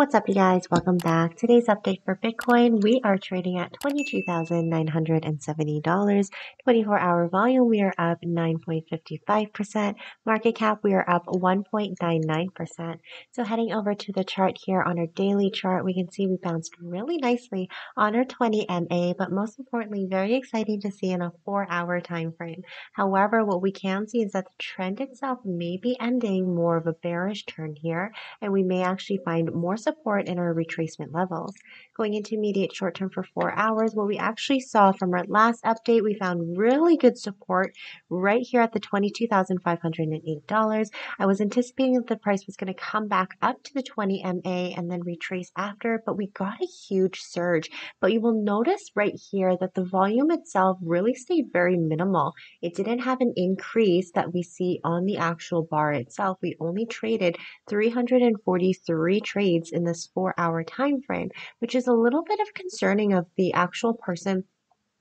what's up, you guys? Welcome back. Today's update for Bitcoin. We are trading at $22,970. 24 hour volume, we are up 9.55%. Market cap, we are up 1.99%. So, heading over to the chart here on our daily chart, we can see we bounced really nicely on our 20 MA, but most importantly, very exciting to see in a four hour time frame. However, what we can see is that the trend itself may be ending more of a bearish turn here, and we may actually find more support in our retracement levels. Going into immediate short term for four hours, what we actually saw from our last update, we found really good support right here at the $22,508. I was anticipating that the price was going to come back up to the 20 MA and then retrace after, but we got a huge surge. But you will notice right here that the volume itself really stayed very minimal. It didn't have an increase that we see on the actual bar itself. We only traded 343 trades in this four hour time frame, which is a little bit of concerning of the actual person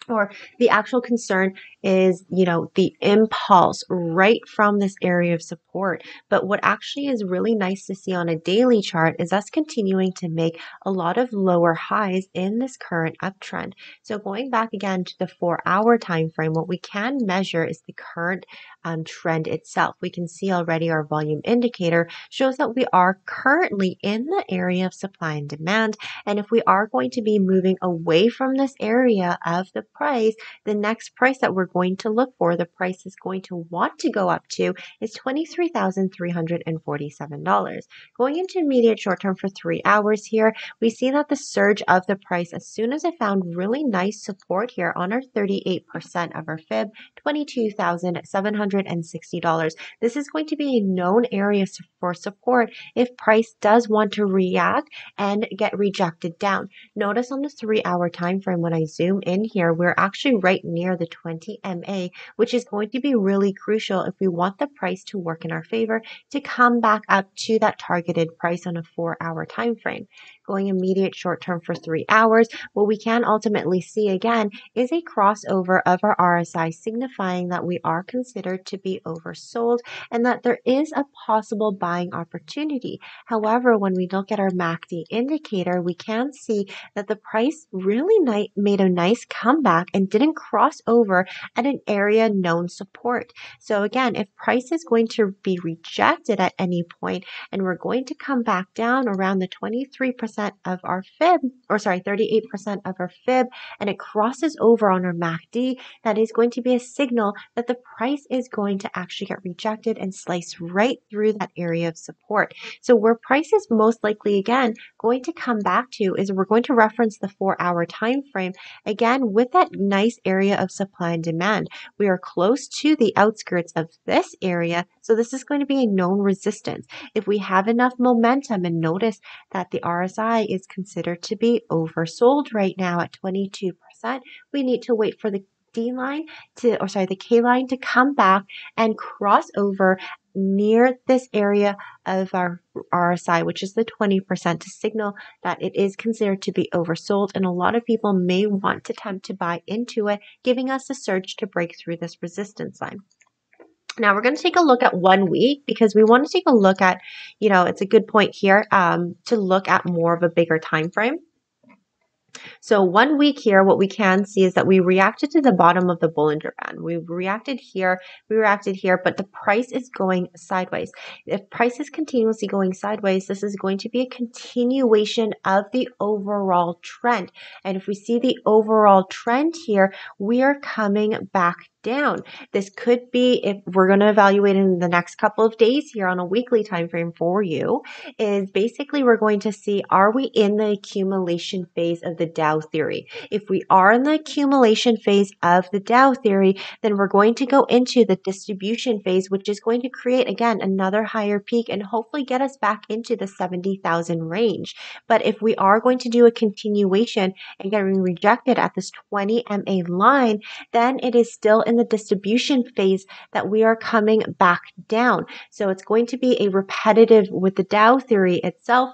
or the actual concern is, you know, the impulse right from this area of support. But what actually is really nice to see on a daily chart is us continuing to make a lot of lower highs in this current uptrend. So going back again to the four hour time frame, what we can measure is the current um, trend itself. We can see already our volume indicator shows that we are currently in the area of supply and demand. And if we are going to be moving away from this area of the price, the next price that we're going to look for, the price is going to want to go up to is $23,347. Going into immediate short term for three hours here, we see that the surge of the price, as soon as it found really nice support here on our 38% of our fib, $22,760. This is going to be a known area for support if price does want to react and get rejected down. Notice on the three hour time frame when I zoom in here, we're actually right near the 20 MA, which is going to be really crucial if we want the price to work in our favor to come back up to that targeted price on a four hour time frame going immediate short term for three hours, what we can ultimately see again is a crossover of our RSI, signifying that we are considered to be oversold and that there is a possible buying opportunity. However, when we look at our MACD indicator, we can see that the price really made a nice comeback and didn't cross over at an area known support. So again, if price is going to be rejected at any point and we're going to come back down around the 23% of our fib, or sorry, 38% of our fib, and it crosses over on our MACD, that is going to be a signal that the price is going to actually get rejected and slice right through that area of support. So where price is most likely again going to come back to is we're going to reference the four hour time frame again with that nice area of supply and demand. We are close to the outskirts of this area, so this is going to be a known resistance. If we have enough momentum and notice that the RSI is considered to be oversold right now at 22%. We need to wait for the D line to, or sorry, the K line to come back and cross over near this area of our RSI, which is the 20% to signal that it is considered to be oversold. And a lot of people may want to attempt to buy into it, giving us a surge to break through this resistance line. Now we're going to take a look at one week because we want to take a look at, you know, it's a good point here um, to look at more of a bigger time frame. So one week here, what we can see is that we reacted to the bottom of the Bollinger Band. We reacted here, we reacted here, but the price is going sideways. If price is continuously going sideways, this is going to be a continuation of the overall trend. And if we see the overall trend here, we are coming back down. This could be if we're going to evaluate in the next couple of days here on a weekly time frame for you is basically we're going to see are we in the accumulation phase of the Dow theory? If we are in the accumulation phase of the Dow theory, then we're going to go into the distribution phase which is going to create again another higher peak and hopefully get us back into the 70,000 range. But if we are going to do a continuation and getting rejected at this 20 MA line, then it is still in the distribution phase that we are coming back down. So it's going to be a repetitive with the Dow theory itself.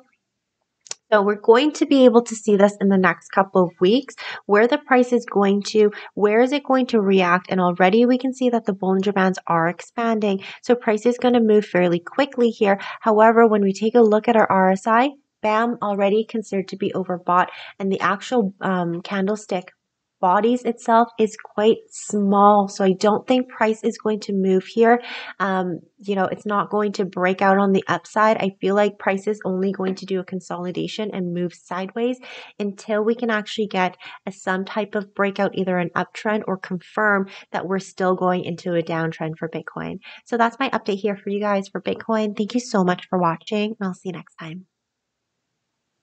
So we're going to be able to see this in the next couple of weeks, where the price is going to, where is it going to react, and already we can see that the Bollinger Bands are expanding. So price is going to move fairly quickly here. However, when we take a look at our RSI, bam, already considered to be overbought. And the actual um, candlestick bodies itself is quite small. So I don't think price is going to move here. Um, you know, it's not going to break out on the upside. I feel like price is only going to do a consolidation and move sideways until we can actually get a, some type of breakout, either an uptrend or confirm that we're still going into a downtrend for Bitcoin. So that's my update here for you guys for Bitcoin. Thank you so much for watching and I'll see you next time.